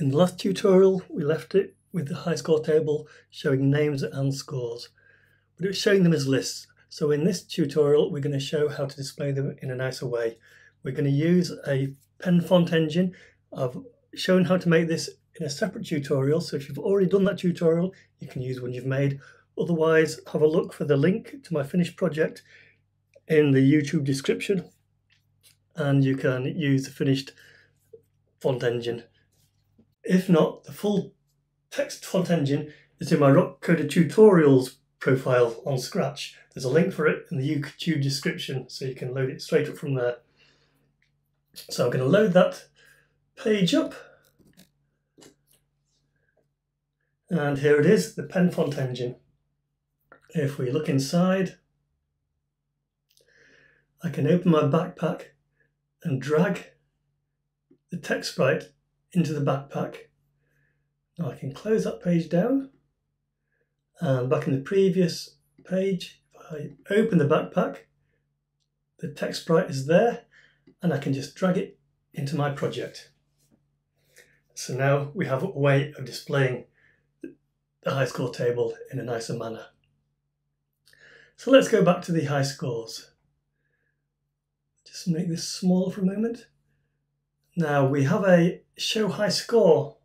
In the last tutorial, we left it with the high score table showing names and scores, but it was showing them as lists. So in this tutorial, we're going to show how to display them in a nicer way. We're going to use a pen font engine. I've shown how to make this in a separate tutorial. So if you've already done that tutorial, you can use one you've made. Otherwise, have a look for the link to my finished project in the YouTube description. And you can use the finished font engine if not, the full text font engine is in my Rock RokCoder tutorials profile on Scratch. There's a link for it in the YouTube description so you can load it straight up from there. So I'm going to load that page up. And here it is, the pen font engine. If we look inside, I can open my backpack and drag the text sprite into the backpack. Now I can close that page down and back in the previous page, if I open the backpack, the text sprite is there and I can just drag it into my project. So now we have a way of displaying the high score table in a nicer manner. So let's go back to the high scores. Just make this smaller for a moment. Now we have a show high score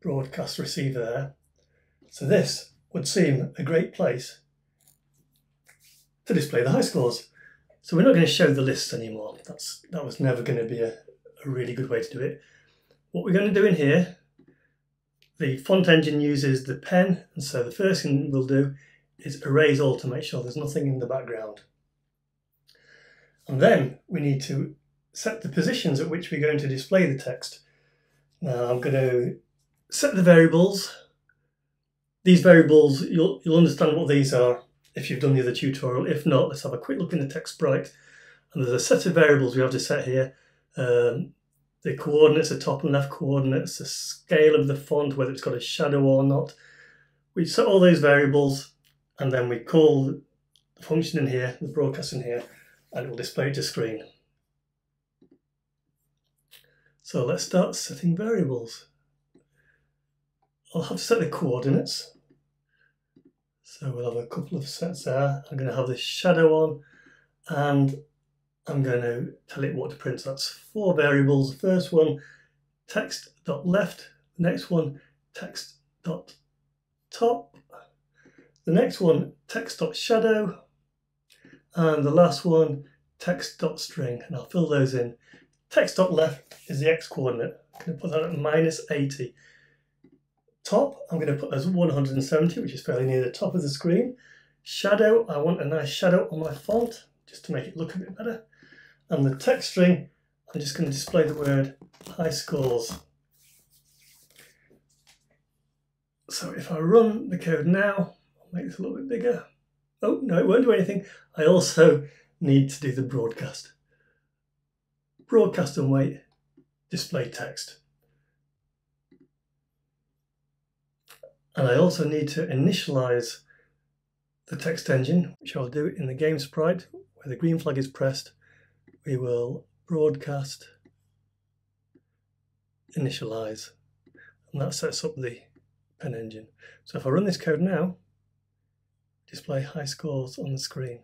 broadcast receiver there. So this would seem a great place to display the high scores. So we're not going to show the lists anymore. That's That was never going to be a, a really good way to do it. What we're going to do in here, the font engine uses the pen. And so the first thing we'll do is erase all to make sure there's nothing in the background. And then we need to set the positions at which we're going to display the text. Now I'm going to set the variables. These variables, you'll, you'll understand what these are if you've done the other tutorial. If not, let's have a quick look in the text sprite. And there's a set of variables we have to set here. Um, the coordinates, the top and left coordinates, the scale of the font, whether it's got a shadow or not. We set all those variables and then we call the function in here, the broadcast in here, and it will display it to screen. So let's start setting variables. I'll have to set the coordinates. So we'll have a couple of sets there. I'm going to have the shadow on and I'm going to tell it what to print. So that's four variables. The first one, text.left. The next one, text.top. The next one, text.shadow. And the last one, text.string. And I'll fill those in. Text.left is the x coordinate. I'm going to put that at minus 80. Top, I'm going to put as 170, which is fairly near the top of the screen. Shadow, I want a nice shadow on my font, just to make it look a bit better. And the text string, I'm just going to display the word high scores. So if I run the code now, I'll make this a little bit bigger. Oh, no, it won't do anything. I also need to do the broadcast broadcast and wait, display text. And I also need to initialize the text engine, which I'll do in the game sprite, where the green flag is pressed. We will broadcast, initialize, and that sets up the pen engine. So if I run this code now, display high scores on the screen.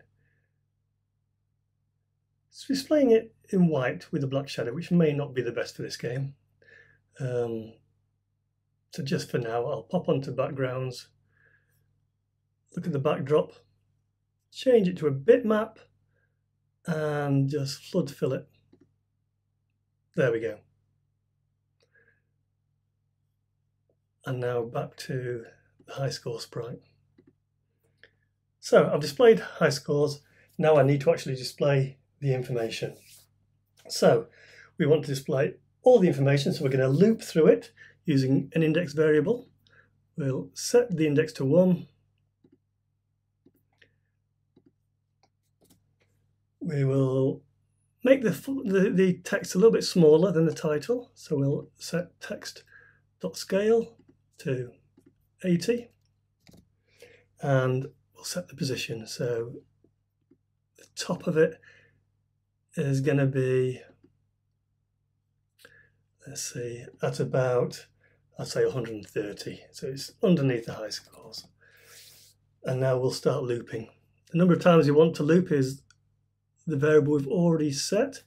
It's displaying it in white with a black shadow, which may not be the best for this game. Um, so just for now, I'll pop onto backgrounds, look at the backdrop, change it to a bitmap, and just flood fill it. There we go. And now back to the high score sprite. So I've displayed high scores. Now I need to actually display the information. So we want to display all the information, so we're going to loop through it using an index variable. We'll set the index to 1. We will make the, the, the text a little bit smaller than the title, so we'll set text.scale to 80 and we'll set the position. So the top of it is going to be, let's see, at about I'd say 130. So it's underneath the high scores. And now we'll start looping. The number of times you want to loop is the variable we've already set,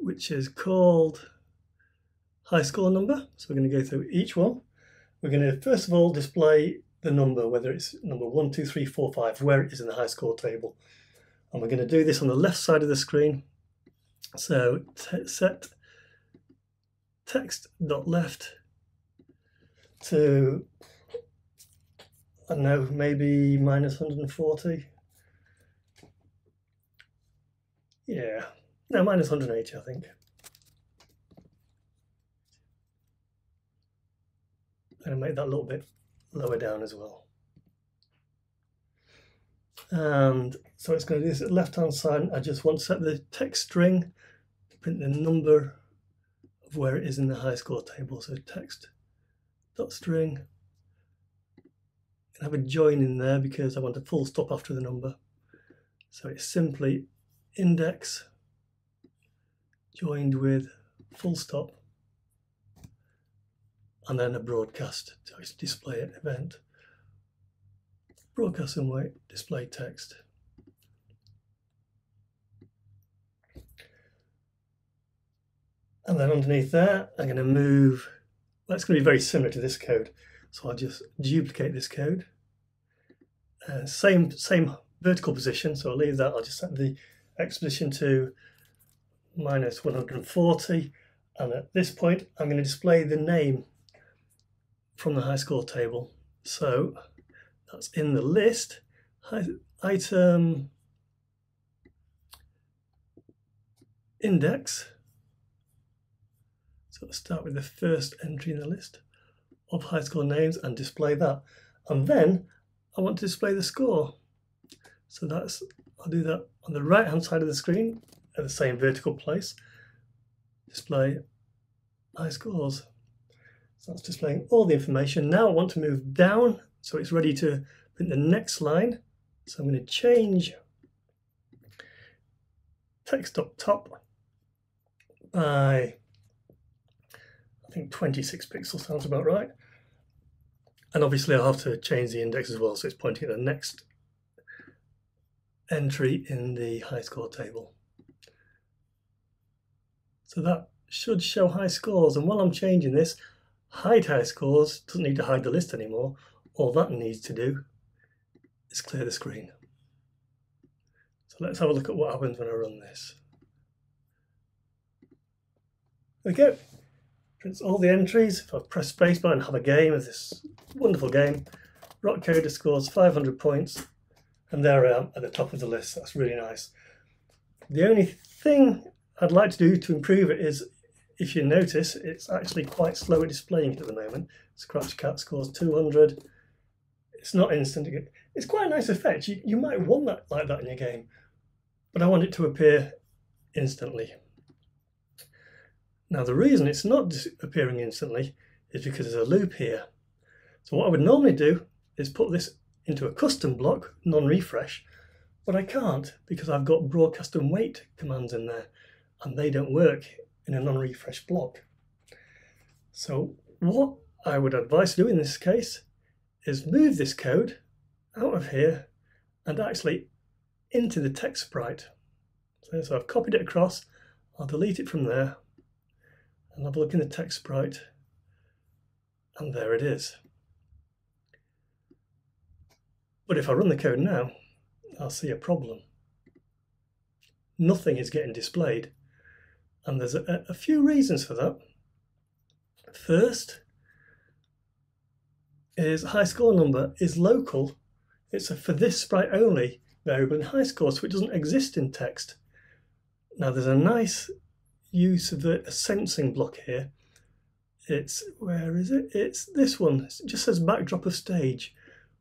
which is called high score number. So we're going to go through each one. We're going to first of all display the number, whether it's number one, two, three, four, five, where it is in the high score table. And we're going to do this on the left side of the screen. So set text dot left to I don't know, maybe minus 140. Yeah, no, minus 180, I think. I'm going to make that a little bit lower down as well. And so it's going to do this at left hand side. I just want to set the text string to print the number of where it is in the high score table. So text dot string. I have a join in there because I want a full stop after the number. So it's simply index joined with full stop and then a broadcast to display an event. Broadcast and wait, display text. And then underneath there, I'm going to move, well, it's going to be very similar to this code. So I'll just duplicate this code. Uh, same, same vertical position, so I'll leave that. I'll just set the X position to minus 140. And at this point, I'm going to display the name from the high score table. So that's in the list. Item index. So let's start with the first entry in the list of high score names and display that. And then I want to display the score. So that's I'll do that on the right hand side of the screen at the same vertical place. Display high scores. So that's displaying all the information. Now I want to move down so it's ready to print the next line. So I'm going to change text up top by I think 26 pixels sounds about right. And obviously I'll have to change the index as well so it's pointing at the next entry in the high score table. So that should show high scores and while I'm changing this hide high scores doesn't need to hide the list anymore. All that needs to do is clear the screen. So let's have a look at what happens when I run this. Okay, prints all the entries. If I press spacebar and have a game of this wonderful game, RokCoder scores 500 points, and there I am at the top of the list. That's really nice. The only thing I'd like to do to improve it is if you notice, it's actually quite slow at displaying it at the moment. Scratch Cat scores 200. It's not instant. It's quite a nice effect. You, you might want that like that in your game, but I want it to appear instantly. Now the reason it's not appearing instantly is because there's a loop here. So what I would normally do is put this into a custom block, non-refresh, but I can't because I've got broadcast and wait commands in there and they don't work in a non-refresh block. So what I would advise to do in this case is move this code out of here and actually into the text sprite. So, so I've copied it across, I'll delete it from there and have a look in the text sprite and there it is. But if I run the code now, I'll see a problem. Nothing is getting displayed and there's a, a few reasons for that. First is high score number is local. It's a for this sprite only variable in high score, so it doesn't exist in text. Now there's a nice use of the sensing block here. It's, where is it? It's this one. It just says backdrop of stage.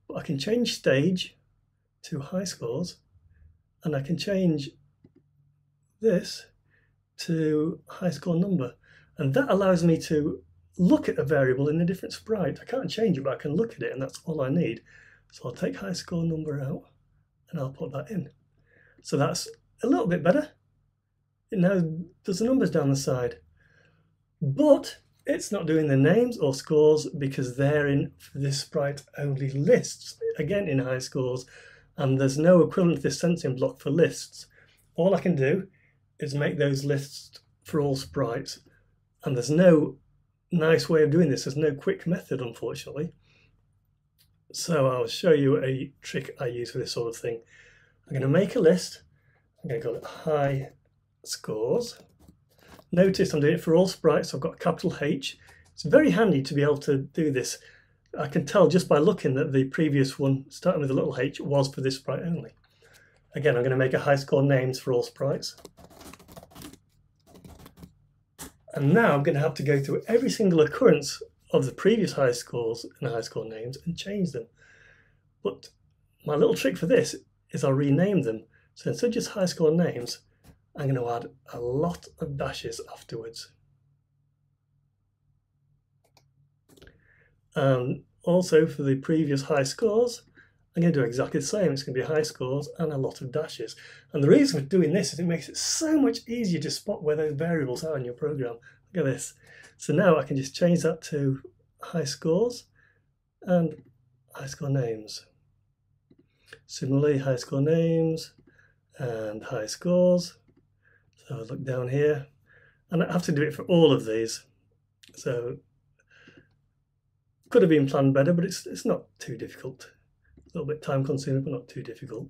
But I can change stage to high scores and I can change this to high score number. And that allows me to look at a variable in a different sprite. I can't change it, but I can look at it and that's all I need. So I'll take high score number out and I'll put that in. So that's a little bit better. It now does the numbers down the side. But it's not doing the names or scores because they're in this sprite only lists, again in high scores, and there's no equivalent to this sensing block for lists. All I can do is make those lists for all sprites, and there's no nice way of doing this. There's no quick method, unfortunately. So I'll show you a trick I use for this sort of thing. I'm going to make a list. I'm going to call it high scores. Notice I'm doing it for all sprites. So I've got capital H. It's very handy to be able to do this. I can tell just by looking that the previous one, starting with a little h, was for this sprite only. Again, I'm going to make a high score names for all sprites. And now I'm going to have to go through every single occurrence of the previous high scores and high score names and change them. But my little trick for this is I'll rename them. So instead of just high score names, I'm going to add a lot of dashes afterwards. Um, also for the previous high scores, I'm going to do exactly the same. It's going to be high scores and a lot of dashes. And the reason for doing this is it makes it so much easier to spot where those variables are in your program. Look at this. So now I can just change that to high scores and high score names. Similarly, high score names and high scores. So I look down here and I have to do it for all of these. So could have been planned better, but it's, it's not too difficult. A little bit time consuming, but not too difficult.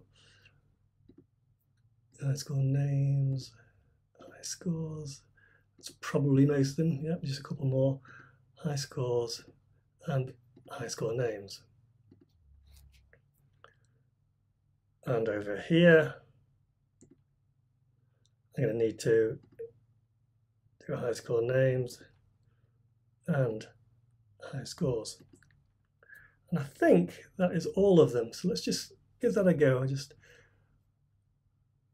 High score names, high scores. It's probably most of them. Yep, just a couple more. High scores and high score names. And over here, I'm going to need to do high score names and high scores. And I think that is all of them. So let's just give that a go. I just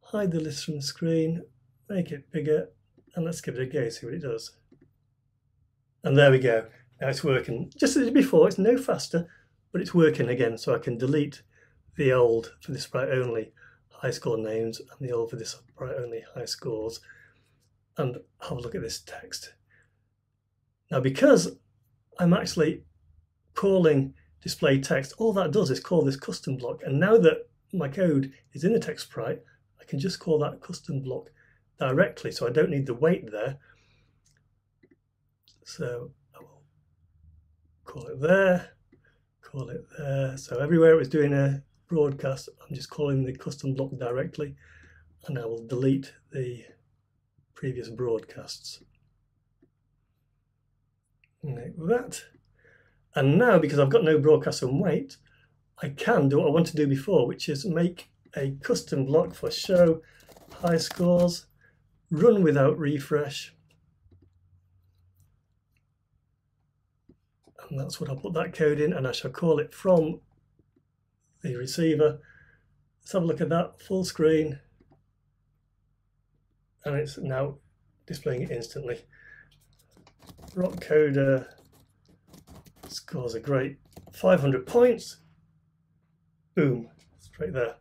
hide the list from the screen, make it bigger, and let's give it a go, see what it does. And there we go. Now it's working. Just as before, it's no faster, but it's working again. So I can delete the old for this sprite only high score names and the old for this sprite only high scores. And have a look at this text. Now, because I'm actually calling display text, all that does is call this custom block. And now that my code is in the text sprite, I can just call that custom block directly. So I don't need the wait there. So I will call it there, call it there. So everywhere it was doing a broadcast, I'm just calling the custom block directly and I will delete the previous broadcasts like that. And now, because I've got no broadcast and wait, I can do what I want to do before, which is make a custom block for show high scores, run without refresh. And that's what I'll put that code in, and I shall call it from the receiver. Let's have a look at that full screen. And it's now displaying it instantly. RokCoder scores a great 500 points. Boom, straight there.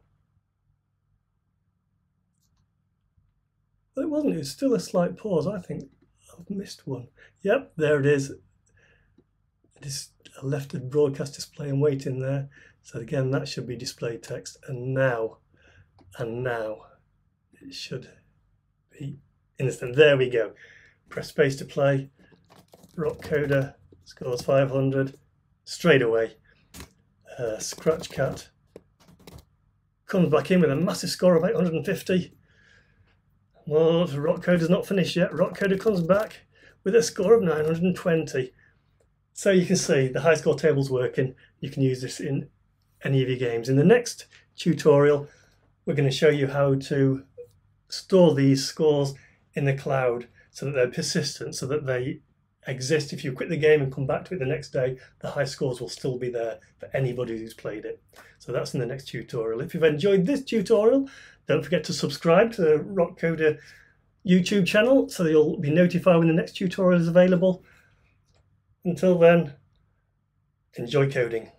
But it wasn't, it was still a slight pause. I think I've missed one. Yep, there it is. It is left the broadcast display and wait in there. So again, that should be display text. And now, and now, it should be instant. There we go. Press space to play. RokCoder scores 500 straight away. Uh, Scratch Cat comes back in with a massive score of 850. Well, RokCoder's not finished yet. RokCoder comes back with a score of 920. So you can see the high score table's working. You can use this in any of your games. In the next tutorial, we're going to show you how to store these scores in the cloud so that they're persistent, so that they exist. If you quit the game and come back to it the next day, the high scores will still be there for anybody who's played it. So that's in the next tutorial. If you've enjoyed this tutorial, don't forget to subscribe to the Rock RokCoder YouTube channel so you'll be notified when the next tutorial is available. Until then, enjoy coding.